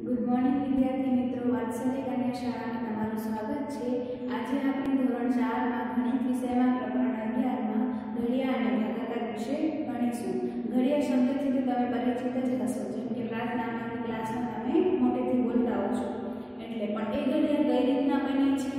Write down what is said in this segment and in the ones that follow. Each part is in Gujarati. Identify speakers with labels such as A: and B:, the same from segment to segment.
A: ગુડ મોર્નિંગ વિદ્યાર્થી મિત્રો. વાત્સલ્ય કન્યા શાળામાં તમારું સ્વાગત છે. આજે આપણે ધોરણ ચારમાં ગણિત વિષયમાં પ્રકરણ અગિયારમાં ઘડિયા અને ભાગાકાર વિશે ભણીશું. ઘડિયા શબ્દથી તો તમે પરિચિત જ હશો, જેમ કે પ્રાર્થનામાં ક્લાસમાં તમે મોટેથી બોલતા હો છો. એટલે પણ એ ઘડિયા કઈ રીતના બને છે?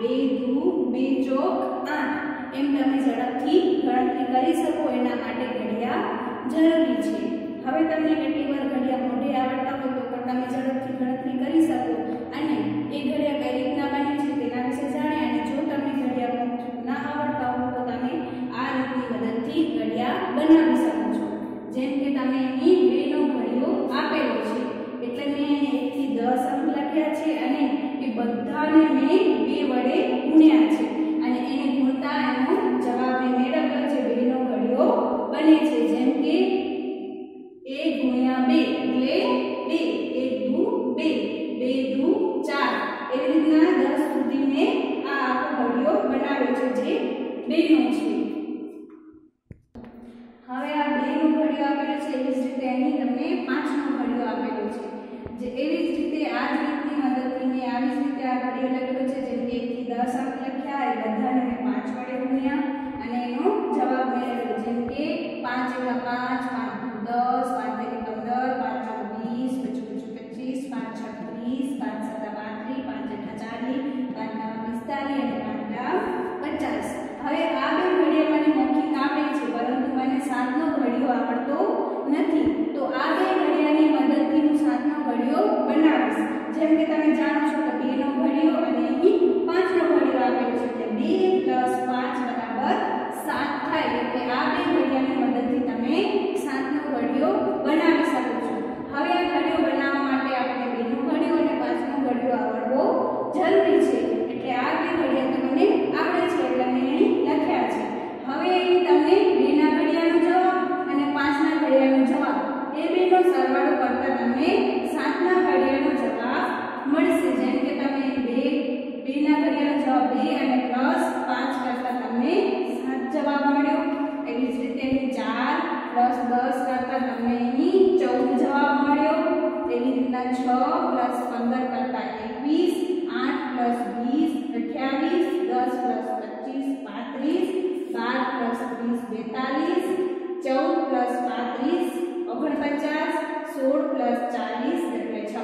A: 4 2 દુ 2 ચોક આઠ એમ તમે ઝડપથી ગણતરી કરી શકો, એના માટે ઘડિયા જરૂરી છે. હવે તમને કેટલી વાર મોઢે આવડતા હોય તો પણ તમે ઝડપથી ગણતરી કરી શકો. અને એ ઘડિયા કઈ રીતના બને છે તેના વિશે જાણ્યા અને જો તમને ઘડિયા ના આવડતા હોય તો તમે આ રીતની મદદથી ઘડિયા બનાવી શકો છો. જેમ કે તમે અહીં બેનો ઘડિયો આપેલો છે. એટલે મેં એકથી દસ અંક લખ્યા છે અને બધાને મેં બે વડે ગુણ્યા છે. અને એને ગુણતા એનો જવાબ મેં મેળવ્યો છે બેનો ઘડિયો બને છે. જેમ કે એક ગુણ્યા બે એટલે બે, એક દુ બે બે દુ ચાર. એવી રીતના દસ સુધી મેં આ આખો ઘડિયો બનાવ્યો છે જે બેનો છે. હવે આ બેનો ઘડિયો આપેલો છે. એવી જ રીતે અહીં તમને પાંચનો ઘડિયો આપેલો છે. જે એવી જ રીતે આ જ રીતની મેં આવી રીતે આ ઘડિયો લખ્યો છે, જેમ કે 1 થી 10 અંક લખ્યા, એ બધાને પાંચ 5 વડે ગુણ્યા અને એનો જવાબ મેળવ્યો. જેમ કે 5 એકા 5 5 દસ, પાંચ એક પંદર, પાંચ ચોક વીસ, પછી પચું પચીસ, પાંચ છ ત્રીસ, પાંચ સત્તા પાંત્રીસ પાંચ અઠા ચાલીસ પાંચ નવા અને પાંચ નવ પચાસ. હવે આ બે ઘડિયા મને મૌખિક આપે છે, પરંતુ મને સાતનો ઘડિયો આવડતો નથી. તો આ બે ઘડિયાની મદદથી હું સાતનો ઘડિયો બનાવીશ. જેમ કે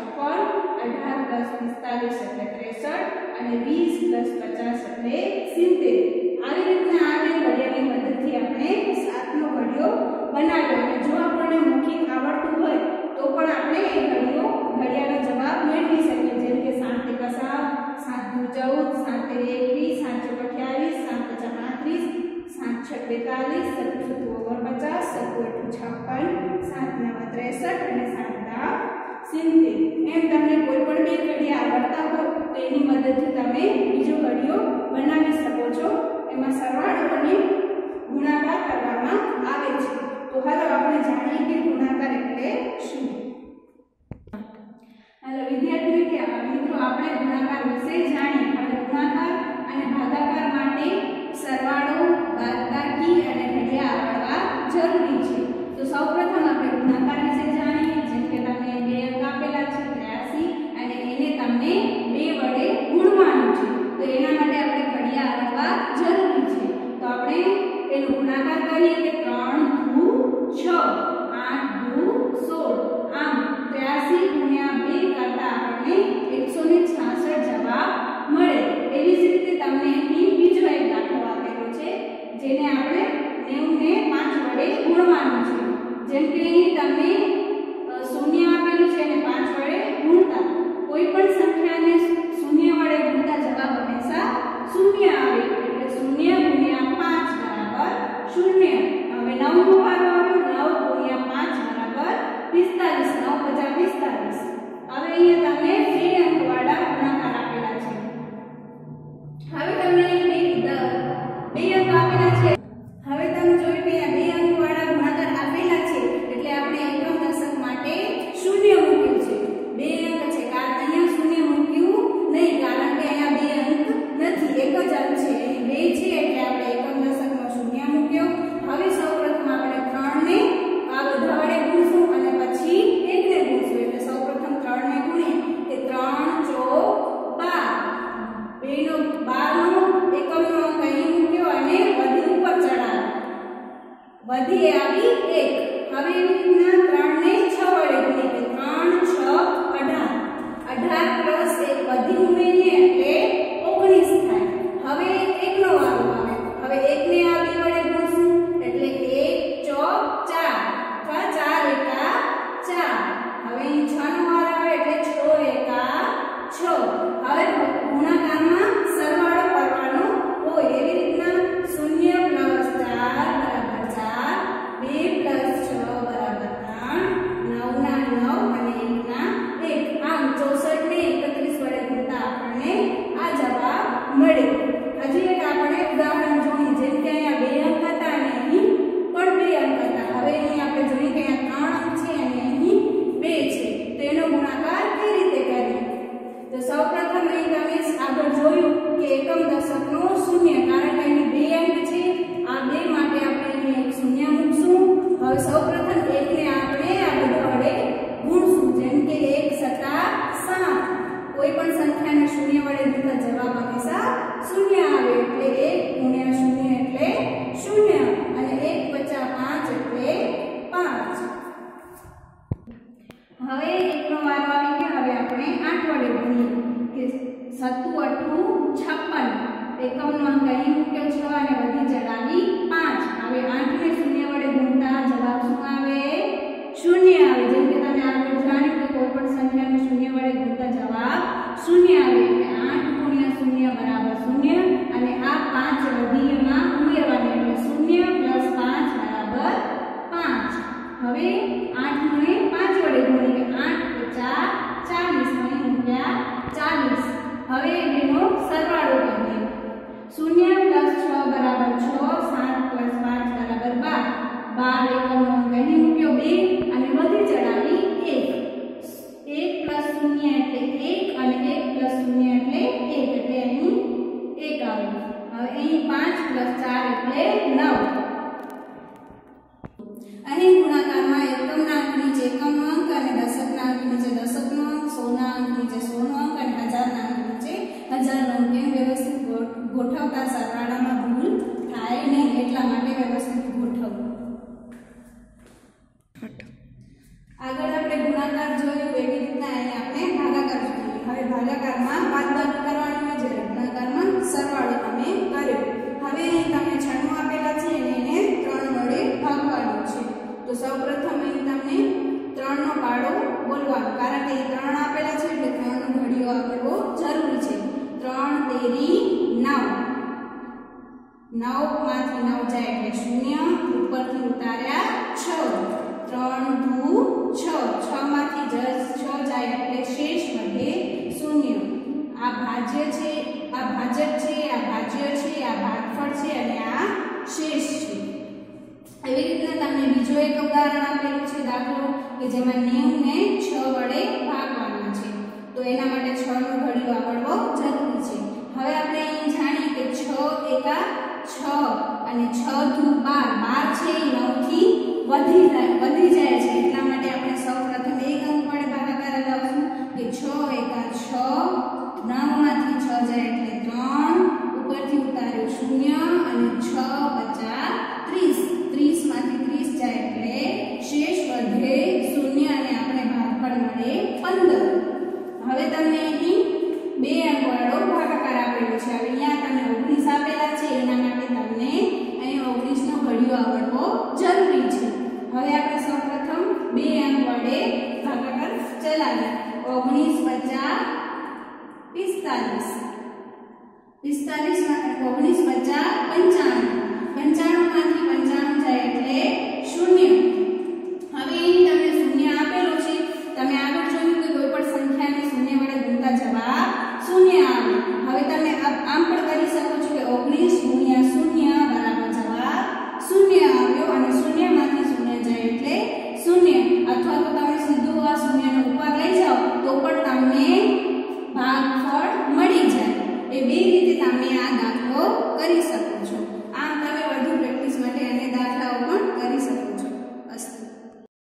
A: એટલે છપ્પન અઢાર પ્લસ પિસ્તાલીસ એટલે ત્રેસઠ અને વીસ પ્લસ પચાસ એટલે સિત્તેર આવી રીતના આ બે ઘડિયાની મદદથી આપણે સાતનો ઘડિયો બનાવ્યો અને જો આપણને મૌખિક આવડતું હોય, તો પણ આપણે એ ઘડિયો ઘડિયાનો જવાબ મેળવી શકીએ. જેમ કે સાત એકા સાત સાત દુ ચૌદ, સાત તેરી એકવીસ, સાત ચોક અઠ્યાવીસ સાત પચાસ પાંત્રીસ, સાત છ બેતાલીસ સત્તુ સત્તુ ઓગણપચાસ સત્તુ અઠ્ઠું છપ્પન, સાત નવ ત્રેસઠ, અને સાત દા સિત્તેર. એમ તમને કોઈ પણ બે ઘડિયા આવડતા હોય તો એની મદદથી તમે બીજો ઘડિયો બનાવી શકો છો. એમાં સરવાળો અને ગુણાકાર કરવામાં આવે છે. તો હાલો આપણે જાણીએ કે ગુણાકાર એટલે શું? હાલો, વિદ્યાર્થીઓ મિત્રો, આપણે ગુણાકાર વિશે જાણીએ. અને ગુણાકાર અને ભાગાકાર માટે સરવાળો, બાદબાકી અને ઘડિયા આવડવા જરૂરી છે. તો સૌપ્રથમ આપણે કે અહીં વધી આવી એક. હવે એની ત્રણ સત્તુ અઠવું છપ્પન. એકમ નોંધ કહી મૂક્યો છ અને વધી ચડાવી પાંચ. હવે આઠને શૂન્ય વડે ગુણતા જવાબ શું આવે? શૂન્ય. અંદર જોયું એવી રીતના એને આપણે ભાગાકાર જોઈએ હવે ભાગાકારમાં બાદબાકી કરવાનું છે ગુણાકારમાં સરવાળો તમે કર્યો. હવે અહીં તમને છણું આપેલા છે અને એને ત્રણ વડે ભાગવાનું છે. તો સૌપ્રથમ અહીં તમને ત્રણનો પાડો બોલવાનો. કારણ કે ત્રણ આપેલા છે એટલે ત્રણનો ઘડીઓ આપવો જરૂરી છે. ત્રણ તેરી નવ નવ. નવમાંથી નવ જાય એટલે શૂન્ય, ઉપરથી ઉતાર્યા છ. ત્રણ ધૂ છ અને દાખલો, કે જેમાં નેવુંને છ વડે ભાગવાના છે. તો એના માટે છનો ઘડીઓ જરૂરી છે. હવે આપણે અહીં જાણીએ કે છ એકા છ અને છ દુ બાર. બાર છે એ નવથી હવે તમને અહીં બે અંકવાળો ભાગાકાર આપેલો છે. હવે અહીંયા તમને ઓગણીસ આપેલા છે, એના માટે તમને અહીં ઓગણીસનો ઘડિયો આવડવો જરૂરી છે. હવે આપણે સૌપ્રથમ બે અંક વડે ભાગાકાર ચલાવીએ. ઓગણીસ પચાસ પિસ્તાલીસ. પિસ્તાલીસ, ઓગણીસ પચાસ પંચાણું. પંચાણુંમાંથી પંચાણું